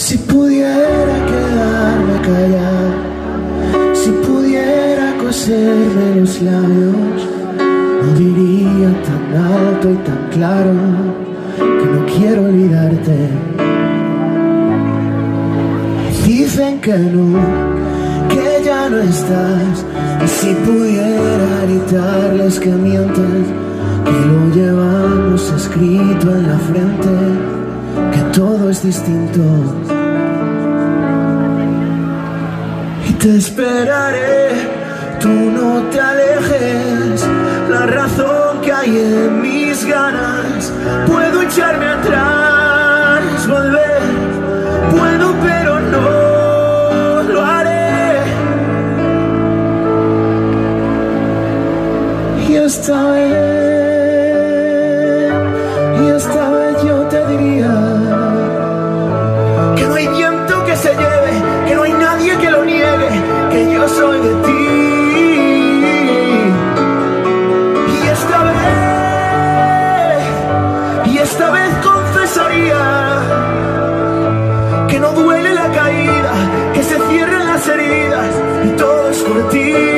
Si pudiera quedarme callado, si pudiera coserme los labios, no diría tan alto y tan claro que no quiero olvidarte. Dicen que no, que ya no estás, y si pudiera gritarles que mientes, que lo llevamos escrito en la frente, es distinto. Y te esperaré, tú no te alejes, la razón que hay en mis ganas, puedo echarme atrás, volver, puedo pero no lo haré. Y esta que yo soy de ti. Y esta vez, y esta vez confesaría que no duele la caída, que se cierran las heridas y todo es por ti.